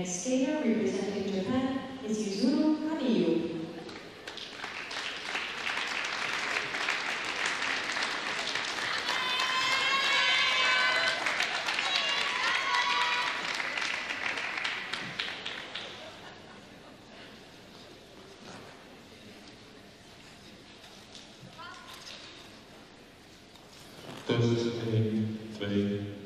Next skater representing Japan is Yuzuru Hanyu. Één, twee.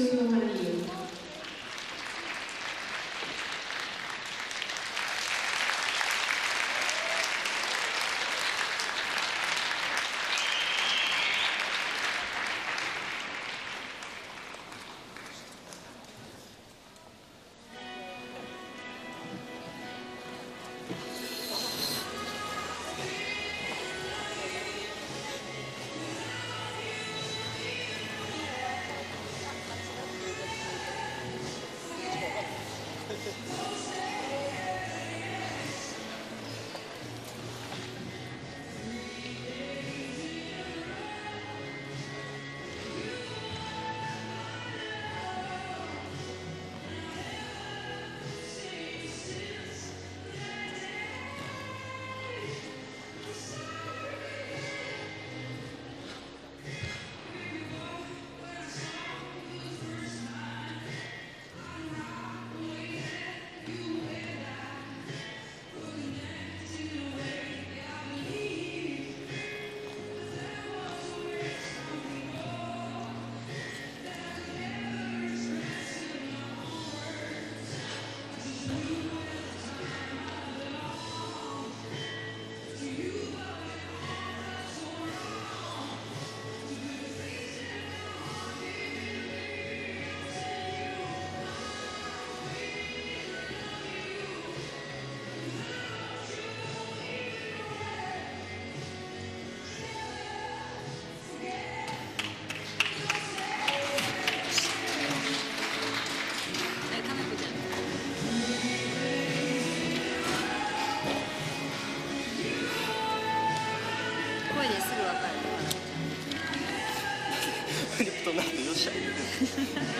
Cristo.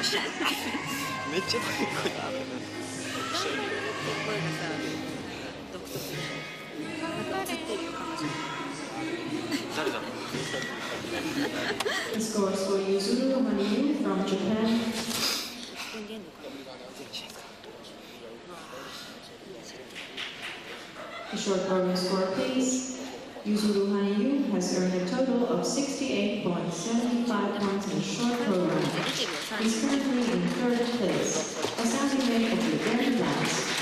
めっちゃ声声だ声がさ独特でしょなんか映ってるよ彼女誰だろう The scores for Yuzuru Hanyu from Japan, 電源のかな the short program score please. Yuzuru Hanyu has earned a total of 68.75 points in the short program. 出てるよ He's currently in third place. A sounding rate of the very last.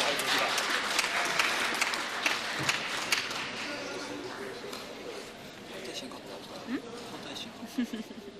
本